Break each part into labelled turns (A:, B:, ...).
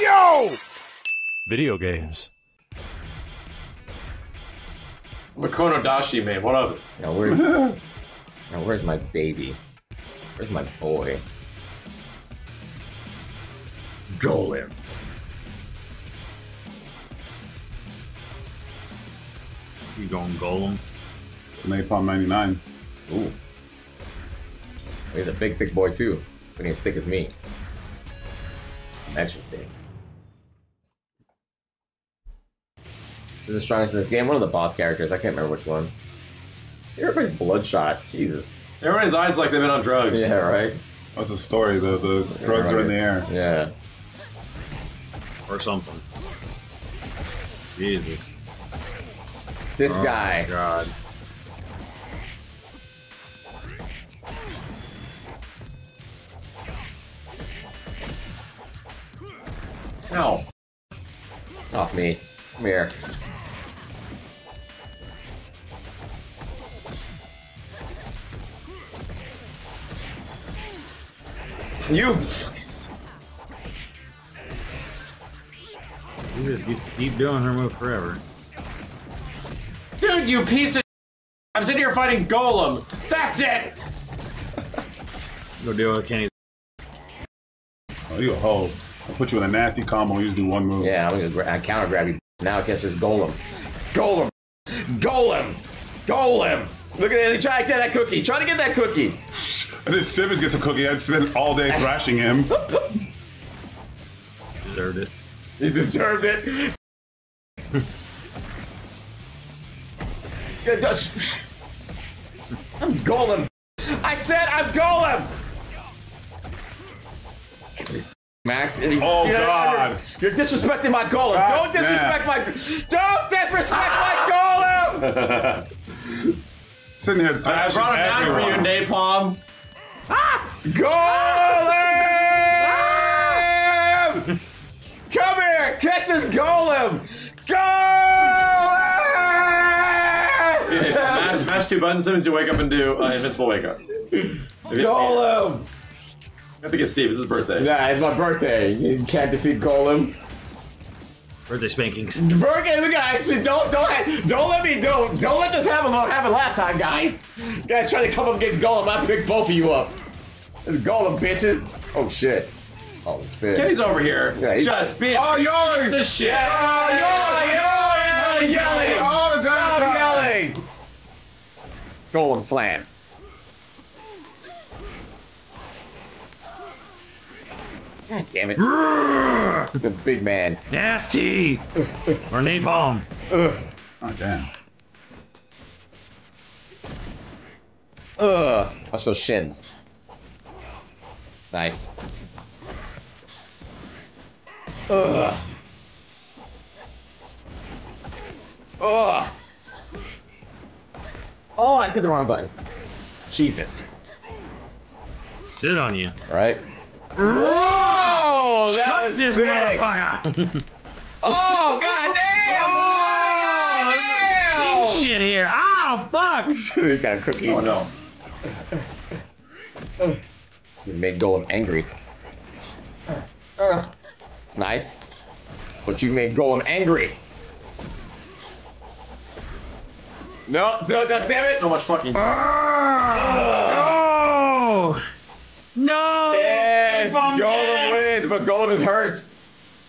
A: Yo! Video games.
B: Makono Dashi, man. What up?
C: Now where's now where's my baby? Where's my boy? Golem.
D: You going golem?
E: Napalm 99.
C: Ooh. He's a big thick boy too. But he's as thick as me. Extra thick. Who's the strongest in this game? One of the boss characters. I can't remember which one. Everybody's bloodshot. Jesus.
B: Everybody's eyes like they've been on drugs.
C: Yeah, right?
E: What's the story? The the drugs are in the air.
C: Yeah.
D: Or something. Jesus.
C: This
D: Oh
C: guy.
D: my God.
C: Off me. Come here. You.
D: You just used to keep doing her move forever.
B: Dude, you piece of. I'm sitting here fighting Golem. That's it.
D: Go deal with Kenny.
E: Oh, you a hoe. I'll put you in a nasty combo. You just do one move.
C: Yeah, I'm gonna gra- I counter grab you. Now it this Golem. Golem. Golem. Golem. Look at it. Try to get that cookie. Try to get that cookie.
E: And then Simmons gets a cookie. I'd spend all day thrashing him.
D: Deserved it.
C: You deserved it. Good touch. I'm Golem. I said I'm Golem. Max,
E: Oh,
C: you're,
E: God.
C: You're, you're disrespecting my Golem.
E: God
C: don't disrespect my. Don't disrespect my Golem.
E: Sitting here
B: I
E: thrashing
B: brought it down for you,
E: everyone.
B: Napalm.
C: Golem! Come here! Catch this Golem! Golem!
B: mash, mash two buttons as soon you wake up and do uh, invincible wake up.
C: Golem!
B: I have to get Steve. It's his birthday.
C: Nah, it's my birthday. You can't defeat Golem.
D: Birthday spankings.
C: Birthday, guys! Don't don't don't let me don't don't let this happen like happened last time, guys. You guys try to come up against Golem, I pick both of you up. It's Golem, bitches. Oh shit. Oh, spit.
B: Kenny's over here.
C: Yeah, he's-
B: Just be.
E: Oh, yours!
B: the shit.
C: Oh, yelling! Yelling! Yelling!
E: All the time.
C: Stop yelling! Golem slam. God damn it. the big man.
D: Nasty! or napalm.
C: Ugh.
E: Oh, damn.
C: Ugh. Watch those shins. Nice. Ugh. Ugh. Oh, I did the wrong button. Jesus.
D: Sit on you.
C: Right? Whoa! That
D: Shut
C: was
D: this
C: sick.
D: motherfucker!
C: Oh, god damn!
D: Eat shit here. Ow, fuck!
C: you got a cookie.
B: Oh no.
C: You made Golem angry. Ugh. Nice. But you made Golem angry. No, no, that's damn it.
B: So much fucking.
D: Oh! No!
C: Yes, Golem
D: dead.
C: wins, but Golem is hurt.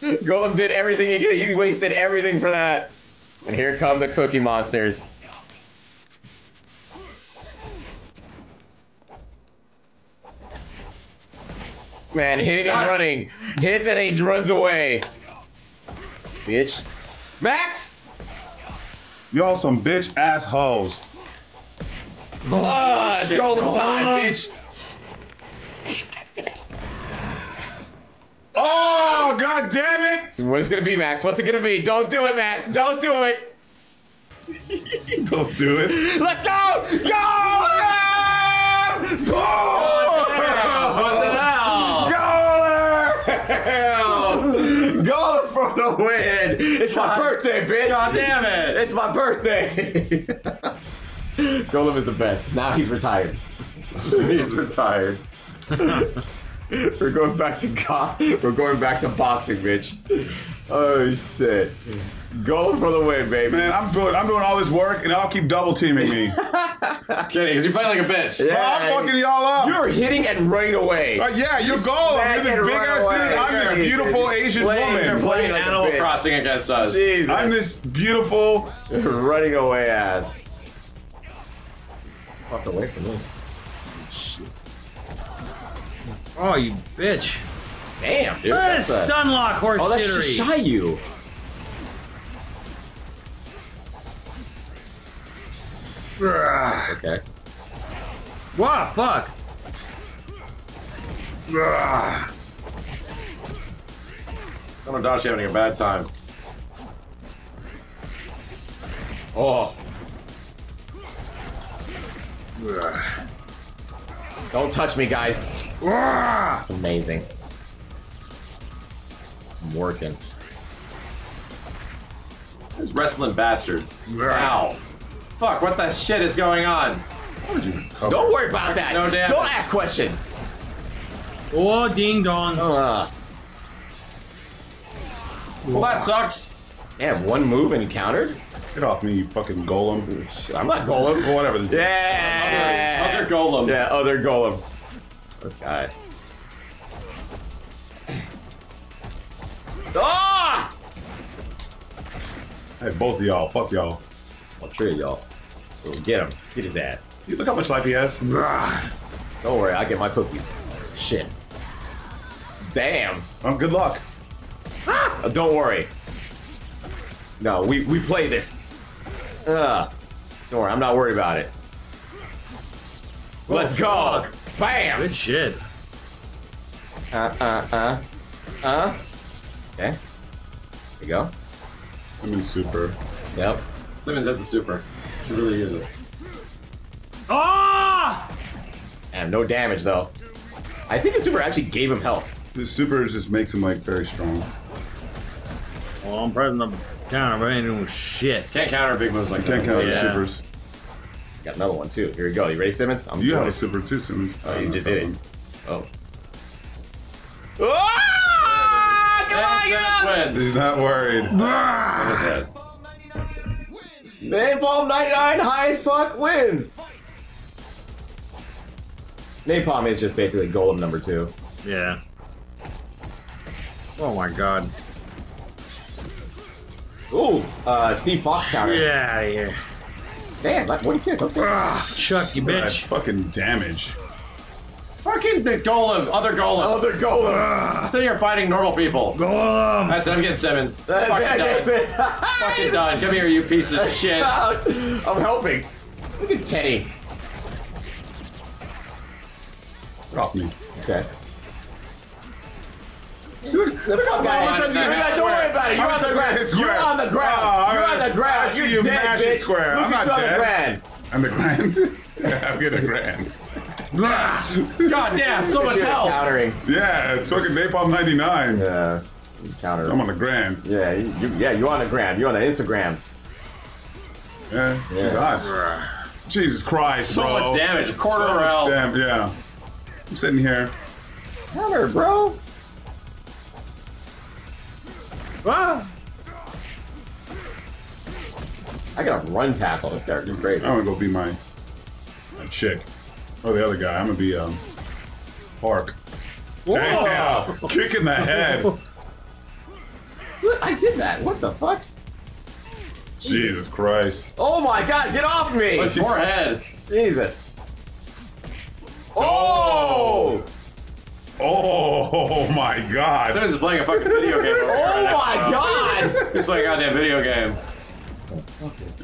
C: Golem did everything he could. He wasted everything for that. And here come the Cookie Monsters. This man hitting and running. Hits and he runs away. Bitch. Max!
E: Y'all some bitch assholes.
C: Ah, golden time, bitch.
E: Oh, god damn it!
C: So what is it gonna be, Max? What's it gonna be? Don't do it, Max. Don't do it.
E: Don't do it.
C: Let's go! Go! Boom!
B: What the hell?
C: Goaler! Goaler for the win! It's my birthday, bitch!
B: God damn it!
C: It's my birthday! Golem is the best. Now he's retired.
B: He's retired.
C: We're going back to go- We're going back to boxing, bitch. Oh shit. Golem for the win, baby.
E: Man, I'm doing I'm doing all this work and y'all keep double teaming me.
B: Kidding, because you're playing like a bitch.
C: Yeah.
E: I'm fucking y'all up.
C: You're hitting and running away.
E: Uh, yeah, you're
C: You
E: Golem.
C: smack
E: You're this big ass
C: away.
E: dude. I'm this beautiful Asian
C: Playing-
B: You're
E: woman.
B: playing
C: like a
B: Animal. Crossing against us.
C: Jesus.
E: I'm this beautiful.
C: running away ass. Fuck away from me.
D: Oh, you bitch.
C: Damn, dude.
D: What a
C: That's a-
D: stun lock horse
C: oh, that's just
D: shittery.
C: shy you.
D: Ugh.
C: Okay.
D: What? Fuck. Ugh.
B: Tomodachi having a bad time.
C: Oh,
D: Ugh.
C: Don't touch me, guys. It's amazing. I'm working.
B: This wrestling bastard.
D: Ugh.
B: Ow. Fuck, what the shit is going on?
E: You?
C: Don't worry about that.
B: No damage.
C: Don't ask questions.
D: Oh, ding dong.
C: Uh,
B: Well, that sucks.
C: Damn, one move and you countered?
E: Get off me, you fucking golem.
C: I'm not golem.
E: Well, whatever.
C: Yeah.
B: Other golem.
C: Yeah, other golem. This guy. Ah!
E: Hey, both of y'all. Fuck y'all.
C: I'll trade y'all. So get him. Get his ass.
E: You Look how much life he has.
C: Don't worry, I'll get my cookies. Shit. Damn.
E: Oh, good luck.
C: Uh, don't worry. No, we, we play this. Uh, don't worry, I'm not worried about it. Let's go. Bam.
D: Good shit.
C: Uh, uh, uh. Uh. Okay. There you go.
E: I'm in super.
C: Yep.
B: Simmons has the super. Should really use it.
D: Ah!
C: And no damage though. I think the super actually gave him health.
E: The super just makes him like very strong.
D: Well, I'm pressing the counter, but I ain't doing shit.
B: Can't counter big moves like
E: Can't
B: that.
E: count the
D: Yeah.
E: supers.
C: Got another one too. Here we go. You ready, Simmons? I'm
E: You have a super too, Simmons.
C: Oh, you just did it.
E: one.
C: Oh. Ah! Come on, get up!
E: He's not worried.
C: Napalm 99 high as fuck wins. Napalm is just basically Golem number two.
D: Yeah. Oh my god.
C: Ooh, uh, Steve Fox counter.
D: Yeah, yeah.
C: Damn, that one kick. Okay.
D: Ah, Chuck, you
E: That
D: bitch.
E: fucking damage.
B: Fucking big golem. Other golem.
C: Other Golem.
B: I'm sitting here fighting normal people.
D: Golem.
B: That's it. I'm getting Simmons.
C: That's it,
B: Fucking
C: I guess
B: done.
C: it.
B: Fucking done. Come here, you piece of shit.
C: I'm helping. Look at
E: Teddy. Drop me.
C: Okay. The fuck out of here. Don't worry about it. You're on the ground. You're on the ground.
E: Oh,
C: You're on the ground. You're dead, bitch.
E: square.
C: Look
E: I'm
C: at you on the
E: dead.
C: ground.
E: And the grand. I'm getting a grand.
B: God damn, so much health.
C: countering.
E: Yeah, it's fucking Napalm 99.
C: Yeah. Counter.
E: I'm on the grand.
C: Yeah, you, you, yeah, you're on the ground. You're on the Instagram.
E: Yeah, he's
C: Yeah.
E: hot. Jesus Christ,
B: So
E: bro.
B: much damage. A quarter
E: So much
B: L.
E: Damn, yeah. I'm sitting here.
C: Counter, bro.
D: Ah.
C: I got a run tackle. This guy is crazy.
E: I'm gonna go be my, my chick. Oh, the other guy. I'm gonna be um, Park. Damn, kick in the head.
C: What? I did that. What the fuck?
E: Jesus Christ.
C: Oh my god, get off me!
B: His forehead.
C: Jesus. Oh!
E: Oh my God.
B: Simmons is playing a fucking video game. over
C: Oh
B: right
C: my god!
B: He's playing a goddamn video game.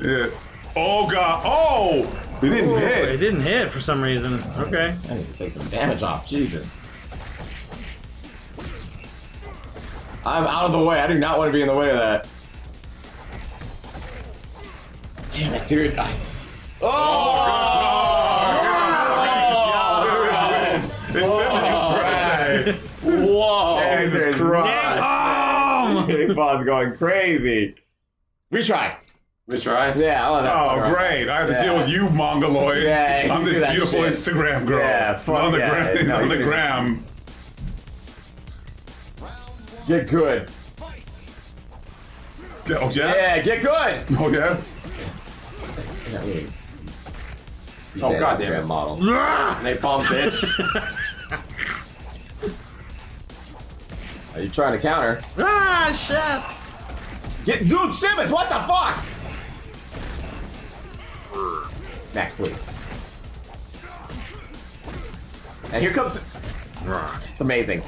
E: Yeah. Oh God. Oh, we didn't
D: It
E: hit.
D: didn't hit for some reason. Okay.
C: I need to take some damage off. Jesus. I'm out of the way. I do not want to be in the way of that. Damn it, dude. I- Oh!
E: oh!
C: Whoa!
E: Jesus Christ.
D: Oh!
C: Napalm's going crazy. Retry.
B: Retry.
C: Yeah, I want that.
E: Oh,
C: fucker.
E: great. I have to
C: Yeah.
E: deal with you, Mongoloids.
C: Yeah, you
E: I'm
C: do
E: this beautiful
C: shit.
E: Instagram girl.
C: Yeah, fuck
E: on the
C: yeah.
E: gram.
C: No,
E: on the
C: can-
E: gram.
C: Get good.
E: Oh yeah.
C: Yeah, get good.
E: Oh yeah.
B: Oh,
C: dead
B: God damn it.
C: model. Ah!
B: Napalm, bitch.
C: Are you trying to counter?
D: Ah, shit.
C: Get, dude, Simmons, what the fuck? Max, please. And here comes. It's amazing.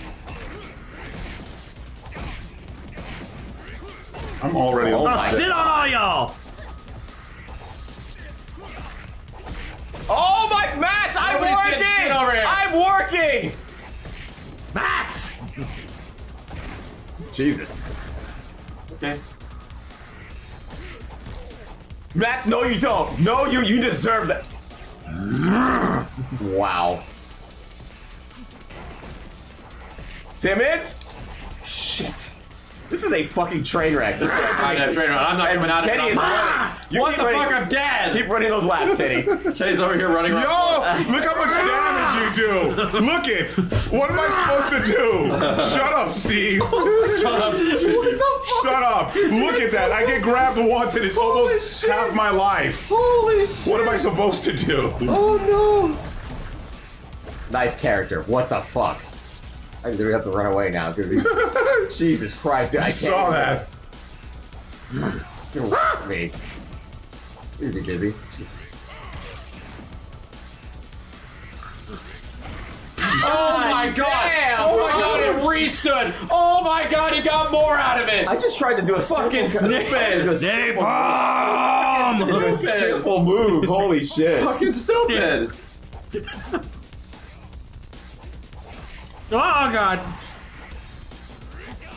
E: I'm already.
C: Oh
E: on.
C: my-
D: I'll sit on all y'all.
C: Oh my, Max, I'm
B: Nobody's
C: working.
B: shit over here.
C: I'm working. Jesus.
B: Okay.
C: Max, no, you don't. No, you you deserve that. wow. Simmons? Shit. This is a fucking train wreck.
B: I know, trainer. I'm not coming out of it.
C: Kenny is
B: I'm-
C: running. You
B: What the
C: running-
B: fuck? I'm dead.
C: Keep running those laps, Kenny.
B: Kenny's over here running.
E: Yo, look how much damage you do. Look it. What am I supposed to do? Shut up, Steve.
B: Shut up, Steve.
E: What the f- Shut up. Look at that. I get grabbed once and it's almost half my life.
C: Holy shit.
E: What am I supposed to do?
C: Oh no. Nice character. What the fuck? I literally have to run away now because he's. Jesus Christ, dude. I
E: I
C: can't
E: saw
C: even-
E: that.
C: Get away from me. Please be dizzy.
B: Oh my god!
C: damn,
B: oh my
C: bro.
B: god! It restood! Oh my god! He got more out of it.
C: I just tried to do a
B: Fucking
C: simple,
B: stupid.
C: do a simple, do
D: Napalm.
C: a simple move. Holy shit.
B: Fucking stupid.
D: Oh God.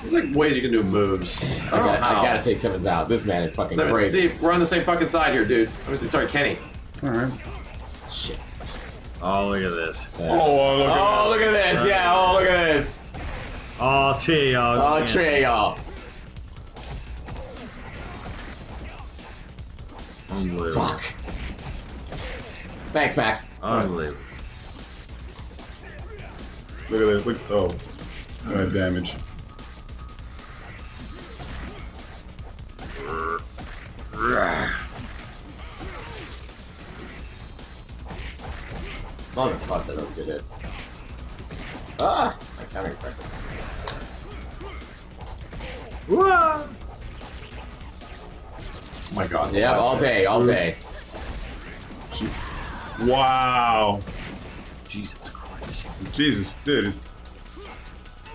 B: There's like ways you can do moves.
C: I, got, I gotta take Simmons out. This man is fucking
B: Seven,
C: great.
B: see, we're on the same fucking side here, dude. I was sorry, Kenny.
E: All right.
C: Shit.
D: Oh, look at this.
E: Oh, look at
C: Oh, look at this. Yeah, oh, look at this.
D: Oh, two y'all.
C: Oh,
D: Yeah.
C: Trey, y'all.
D: Unbelievable.
C: Fuck. Thanks, Max.
D: Unbelievable.
E: Look at this. Look. Oh. That damage.
C: Motherfucker, that was a good hit. Ah! My counter effect.
D: Whoa.
B: Oh my god.
C: Yeah, all day, all day.
E: Wow.
D: Jesus Christ.
E: Jesus, dude.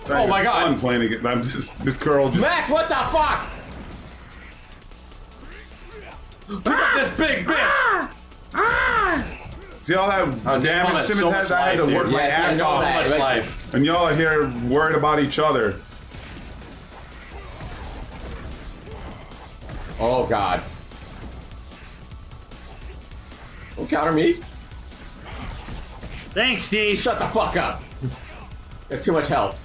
B: Oh my God.
E: Fun playing against. I'm just this girl just.
C: Max, what the fuck?
B: Pick up this big bitch! Ah!
E: See all that
B: Oh,
E: damage Simmons
B: so
E: has?
B: much
E: I had to
B: life,
E: work
B: dude.
E: my
C: Yes,
E: ass
C: yes,
B: So
E: off.
C: that.
B: much
C: Right.
B: life.
E: And y'all are here worried about each other.
C: Oh god. Don't counter me.
D: Thanks, Steve.
C: Shut the fuck up. Got too much health.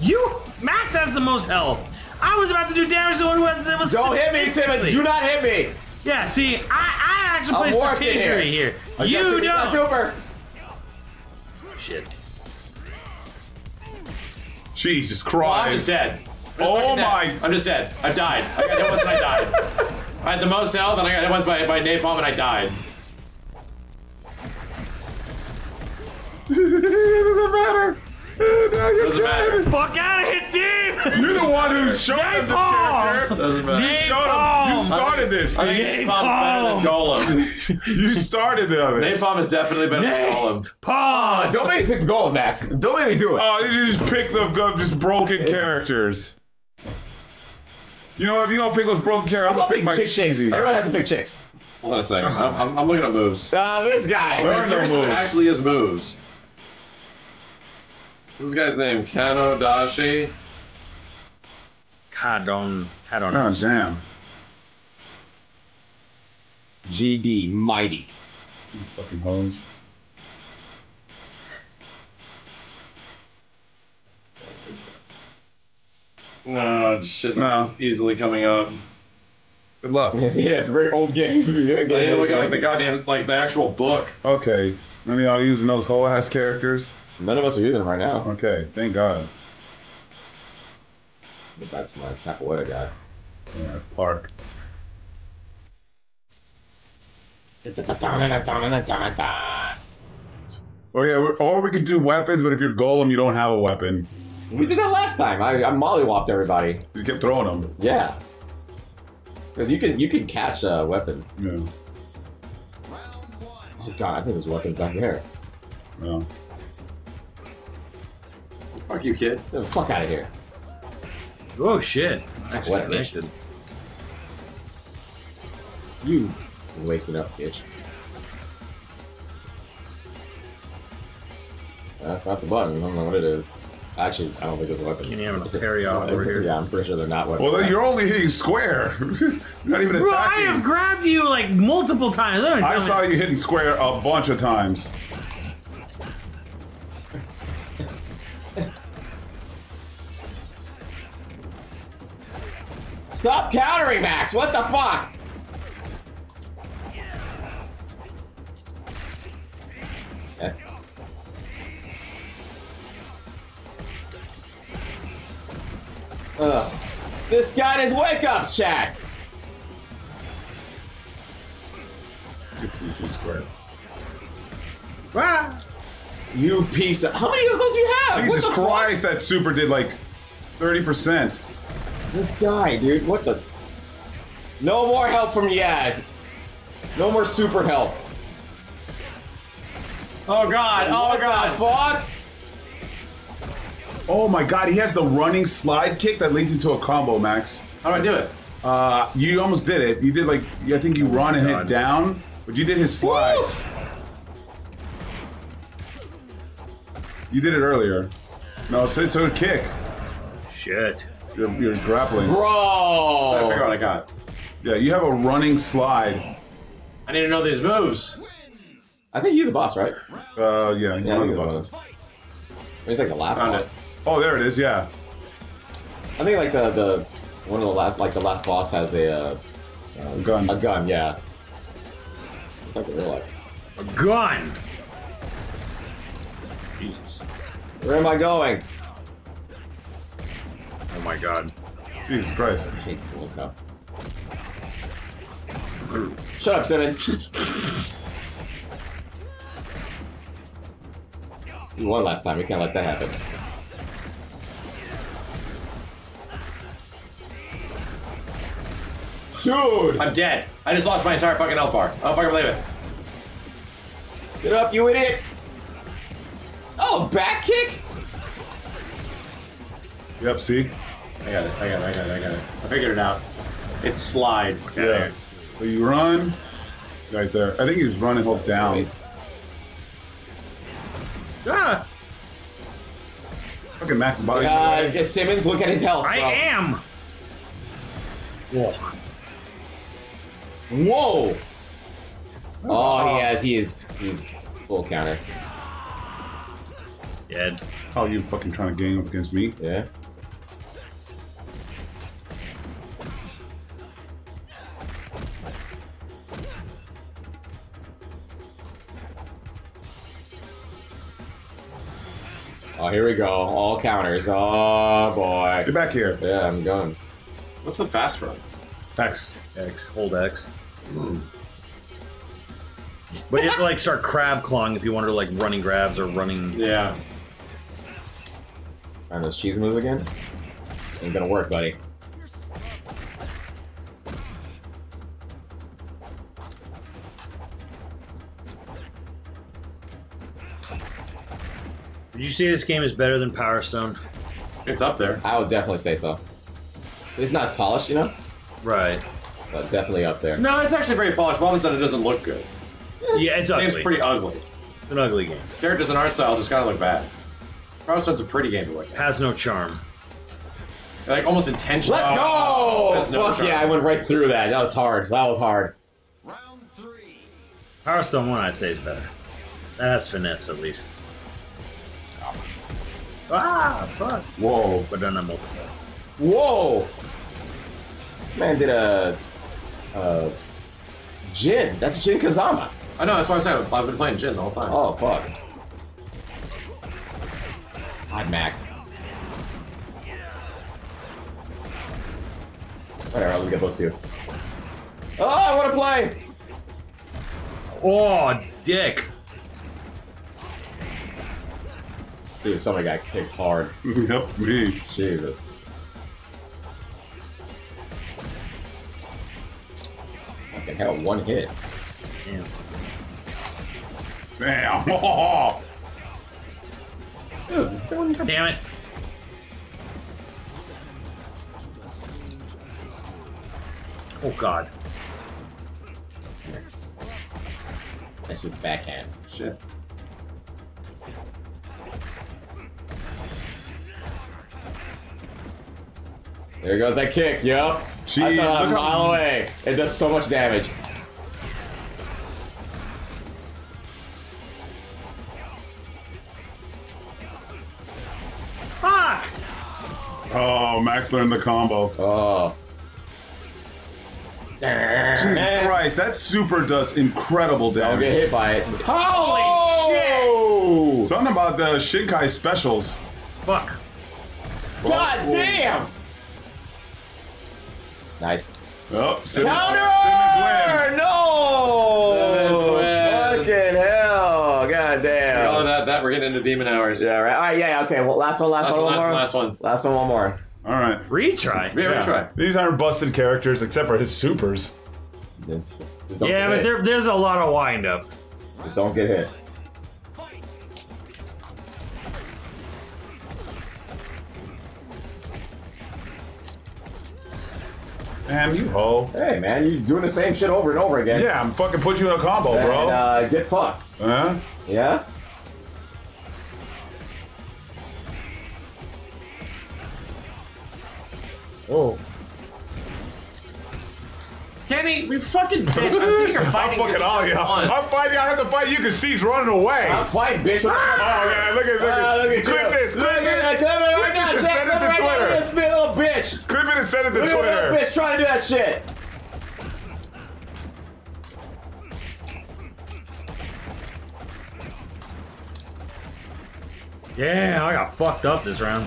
D: You, Max has the most health. I was about to do damage to the one who has the most.
C: Don't hit me, Simmons. Do not hit me.
D: Yeah, see, I, I actually
C: I'm
D: placed the
C: working here.
D: injury here.
C: I got
D: You
C: super-
D: don't.
C: super.
D: Shit.
E: Jesus
B: Well, I'm just dead. I'm just
E: Oh
B: fucking dead.
E: my-
B: I'm just dead. I died. I got hit once and I died. I had the most health and I got hit once by, by napalm and I died.
E: it doesn't matter. Now you're
B: Doesn't matter.
D: Fuck out of here, Steve!
E: You're the one who showed him this
D: Napalm!
E: character.
B: Doesn't matter.
E: You showed him. You started this.
B: I think napalm's better than Golem.
E: You started this.
B: Napalm is definitely better than Golem.
D: Paul!
C: Don't make me pick the goal, Max. Don't make me do it.
E: Oh, you just pick the just broken characters. You know what? If you gonna pick those broken characters, I'll pick my
C: Pick chicks.
E: cheesy.
C: Everyone has to pick chicks.
B: Hold on a second. I'm, I'm, I'm looking at moves.
C: Ah, this guy.
E: There are
B: I'm
E: no moves.
B: actually is moves. This guy's name Kano Dashi.
D: God, don't. I don't know.
E: Oh damn!
C: GD, mighty.
E: You fucking hoes.
B: No, shit
E: No.
B: is easily coming up.
E: Good luck.
C: yeah, it's a very old game.
B: I need to look at like the goddamn like the actual book.
E: Okay. None of y'all using those whole ass characters.
C: None of us are using them right now.
E: Okay, thank God.
C: Back to my capoeira guy.
E: Yeah, Park. Oh yeah, or we could do weapons, but if you're Golem, you don't have a weapon.
C: We did that last time. I, I mollywopped everybody.
E: You kept throwing them.
C: Yeah. Because you can you can catch uh, weapons.
E: Yeah.
C: Oh god, I think there's weapons back there.
E: yeah.
B: Fuck you, kid.
C: Get the fuck out of here.
D: Oh shit.
C: What a bitch.
D: Connected.
C: You waking up, bitch. That's not the button. I don't know what it is. Actually, I don't think there's weapons.
D: Can't even
C: This is-
D: parry off over here.
C: Yeah, I'm pretty sure they're not weapons.
E: Well, then you're only hitting square. Not even attacking.
D: Bro, I have grabbed you like multiple times. Don't
E: I saw you hitting square a bunch of times.
C: Stop countering, Max! What the fuck? Ugh. This guy is wake up, Shaq!
E: It's usually square.
D: Ah!
C: You piece of. How many of those you have?
E: Jesus
C: what the
E: Christ, that super did like 30%.
C: Fuck? This guy, dude. What the? No more help from Yad. No more super help.
B: Oh god, oh
C: what
B: god.
C: the fuck?
E: Oh my god, he has the running slide kick that leads into a combo, Max.
B: How do I do it?
E: Uh, you almost did it. You did like, I think you run and hit down, but you did his slide.
C: Woof.
E: You did it earlier. No, it's, it's a kick.
D: Shit.
E: You're, you're grappling.
B: I figure out
C: Bro!
B: what I got.
E: Yeah, you have a running slide.
B: I need to know these moves.
C: I think he's the boss, right?
E: Uh, yeah, he's
C: Yeah,
E: one of the
C: the boss.
E: bosses.
C: He's like the last
B: Found
C: boss.
B: it.
E: Oh, there it is. Yeah.
C: I think like the the one of the last like the last boss has a uh,
E: A gun.
C: a gun. Yeah. Just like a real life.
D: A gun. Jesus.
C: Where am I going?
D: Oh my god.
E: Jesus Christ.
C: I hate World Cup. Shut up, Simmons. You won last time. We can't let that happen. Dude!
B: I'm dead. I just lost my entire fucking health bar. I don't fucking believe it.
C: Get up, you idiot! Oh, back kick?
E: Yep, see?
B: I got it, I got it, I got it, I got it. I figured it out. It's slide.
E: Yeah. So you run right there. I think he was running hold down.
C: Anyways.
D: Ah!
E: Fucking Max body.
C: Uh, Simmons, look at his health, bro.
D: I am. Whoa.
C: Whoa! Oh, he has. He is. He's full counter.
D: Dead.
E: How are you fucking trying to gang up against me?
C: Yeah. Oh, here we go. All counters. Oh boy.
E: Get back here.
C: Yeah, I'm going.
B: What's the fast run?
E: X.
D: X. Hold X. Hmm. But you have to like start crab clawing if you want to like running grabs or running.
B: Yeah.
C: And those cheese moves again. Ain't gonna work, buddy.
D: You say this game is better than Power Stone?
B: It's up there.
C: I would definitely say so. It's not as polished, you know,
D: Right.
C: but definitely up there.
B: No, it's actually very polished. Problem is that it doesn't look good.
D: Yeah, it's ugly.
B: game's pretty ugly.
D: It's an ugly game.
B: Characters and art style just kind of look bad. Power Stone's a pretty game to look at.
D: Has no charm.
B: Like almost intentional.
C: Let's go!
B: Oh, that's no
C: Fuck
B: charm.
C: yeah, I went right through that. That was hard. That was hard. Round three.
D: Power Stone 1, I'd say, is better. That has finesse, at least. Ah, fuck.
E: Whoa.
D: But then I'm multiple.
C: Whoa! This man did a. Uh. Jin. That's Jin Kazama.
B: I know, that's why I'm saying I've been playing Jin the whole time.
C: Oh, fuck. God, Max. Whatever, I'll just get those two. Oh, I want to play!
D: Oh, dick.
C: Dude, somebody got kicked hard.
E: Yep, me.
C: Jesus. Fucking hell, one hit.
E: Damn. Oh,
D: Damn it. Oh god.
C: That's just backhand. Shit. There goes that kick, yup. I
E: Jeez,
C: saw that a mile away. It does so much damage.
D: Fuck!
E: oh, Max learned the combo.
C: Oh.
E: Jesus Christ, that super does incredible damage.
C: Don't get hit by it.
D: Holy shit!
C: shit!
E: Something about the Shinkai specials.
D: Fuck.
C: God damn! Nice.
E: Oh, Simmons,
C: Counter!
E: Simmons wins.
C: No!
B: Simmons wins.
C: Fucking hell! God damn!
B: that, that we're getting into demon hours.
C: Yeah, right. All right, yeah, yeah, okay. Well, last one, last,
B: Last
C: one,
B: one,
C: one
B: last
C: more.
B: one, last one.
C: Last one, one more.
E: All right.
D: Retry.
B: Yeah,
E: Yeah.
B: try.
E: These aren't busted characters except for his supers.
C: Just, just don't
D: Yeah,
C: get
D: but
C: hit.
D: there, there's a lot of wind up.
C: Just don't get hit.
E: Damn you ho.
C: Hey, man, you're doing the same shit over and over again.
E: Yeah, I'm fucking put you in a combo,
C: And,
E: bro.
C: uh, get fucked.
E: huh?
C: Yeah?
D: Oh.
B: Kenny, we fucking bitch. I'm sitting here
E: I'm fucking all you.
B: Come on.
E: I'm fighting. I have to fight you because Steve's running away.
C: I'm fighting, bitch. What the
E: Oh
C: fuck?
E: yeah, look at look at,
C: look at
E: clip
C: you.
E: this, clip
C: Look
E: this,
C: at that. Clip it right
E: clip
C: now,
E: this and
C: Jack.
E: send
C: Clip
E: it
C: it
E: to
C: right now.
E: Twitter.
C: This little bitch.
E: Clip it and send it to
C: Look at that bitch trying to do that shit.
D: Yeah, I got fucked up this round.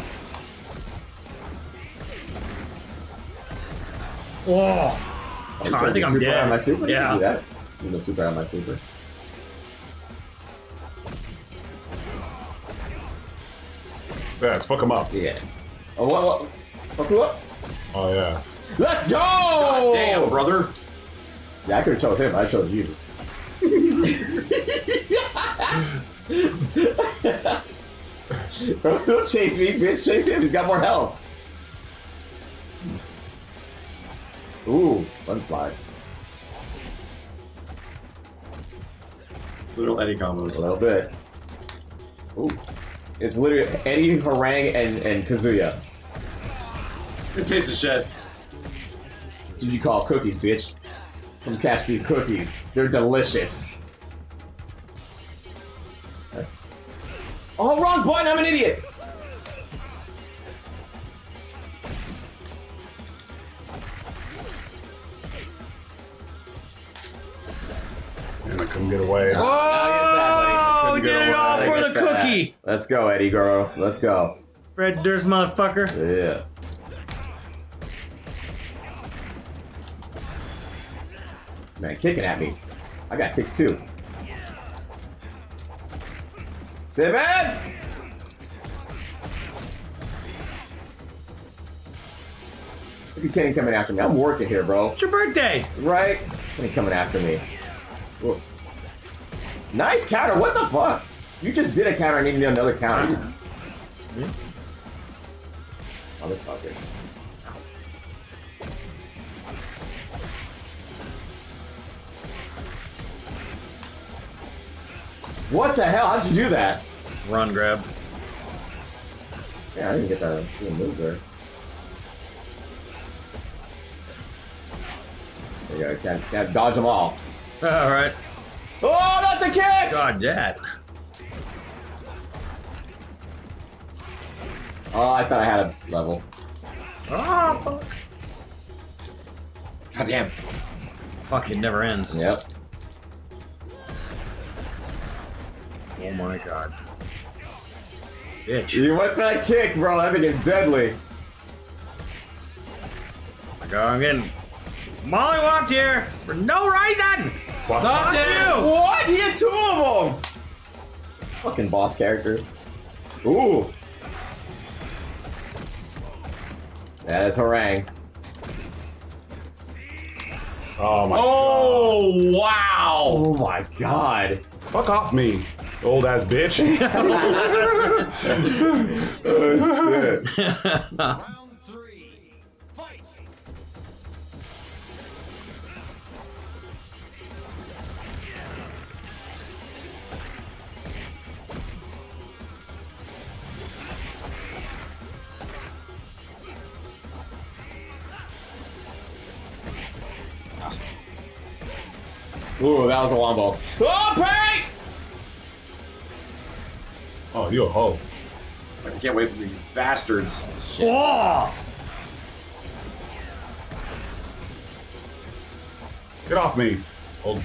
D: Whoa.
C: Oh, you
D: I think I'm
C: super
D: dead.
C: out my super? You
D: Yeah.
C: can do that. You know, super out of my super.
E: Yeah, let's fuck him up.
C: Yeah. Oh, what? What? Fuck who up?
E: Oh yeah.
C: Let's go!
B: Damn, brother.
C: Yeah, I could have chose him. I chose you. Don't chase me, bitch. Chase him. He's got more health. Ooh, fun slide.
B: Little Eddie combos.
C: A little bit. Ooh. It's literally Eddie, Hwoarang, and, and Kazuya.
B: Good piece of shit.
C: That's what you call cookies, bitch. Come catch these cookies. They're delicious. Oh, wrong button. I'm an idiot.
E: And I couldn't get away.
C: Now I guess that, buddy.
D: Oh,
E: Couldn't
D: did
E: get
D: it
E: away.
D: all for
C: guess
D: the
C: that.
D: cookie.
C: Let's go, Eddie girl. Let's go.
D: Red Durst motherfucker.
C: Yeah. Man, kicking at me. I got kicks too. Simmons! Look at Kenny coming after me. I'm working here, bro.
D: It's your birthday.
C: Right? Kenny coming after me. Oof. Nice counter. What the fuck? You just did a counter. I need another counter. Motherfucker. What the hell? How did you do that?
D: Run grab.
C: Yeah, I didn't get that move there. There you go. Can't, can't dodge them all.
D: All right.
C: Oh, not the kick!
D: God, that.
C: Oh, I thought I had a level.
D: Oh, fuck.
B: God damn.
D: Fuck, it never ends.
C: Yep.
D: Oh my god. Bitch.
C: You went for that kick, bro. That thing is deadly.
D: go. I'm getting mollywalked here for no reason.
E: Fuck.
D: Fuck you.
C: What? He had two of them! Fucking boss character. Ooh. That is Hwoarang.
E: Oh my
C: Oh, wow! Oh my god.
E: Fuck off me, old ass bitch.
C: Oh, shit.
A: Round three. Fight.
C: Ooh, that was a wombo. Oh, Pate!
E: Oh, you a hoe.
B: I can't wait for these bastards.
D: Oh,
E: Get off me, old.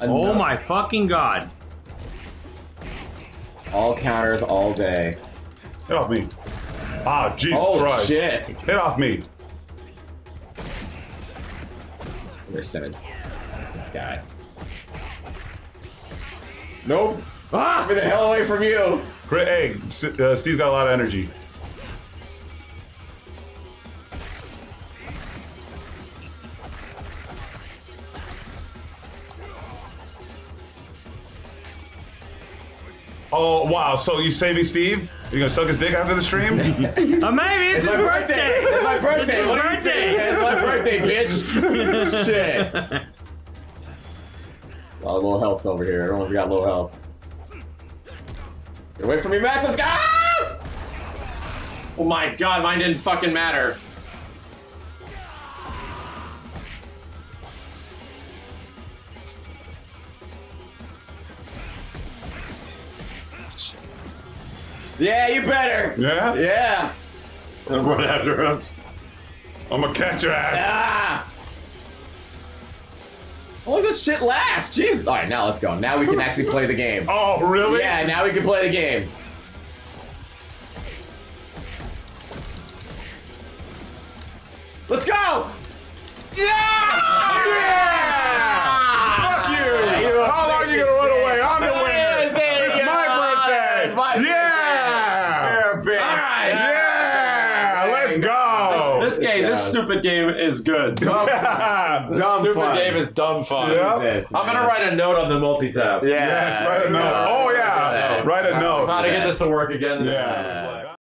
D: oh my fucking god.
C: All counters all day.
E: Get off me. Ah, Jesus
C: Oh,
E: Christ.
C: shit.
E: Get off me.
C: Where's Simmons? This guy. Nope.
D: Ah!
C: Get the hell away from you.
E: Crit, hey, uh, Steve's got a lot of energy. Oh wow! So you saving Steve? You gonna suck his dick after the stream?
D: Uh, maybe it's,
C: It's
D: his
C: my birthday. It's my birthday.
D: It's his
C: what do you
D: birthday.
C: Yeah, it's my birthday, bitch. Shit. A lot of low healths over here. Everyone's got low health. Get away from me, Max. Let's go.
B: Oh my god, mine didn't fucking matter.
C: Yeah, you better.
E: yeah.
C: Yeah.
B: I'm gonna run after him.
E: I'm gonna catch your ass.
C: Ah. How long does this shit last? Jesus. All right, now let's go. Now we can actually play the game.
E: Oh really?
C: Yeah, now we can play the game.
B: Stupid game is good.
C: Dumb, dumb
B: stupid
C: fun.
B: game is dumb fun.
E: Yeah.
C: Jesus,
B: I'm gonna write a note on the multi-tab.
C: Yeah.
E: Yes, write a note. Oh yeah, write a note.
B: How to get this to work again.
E: Yeah.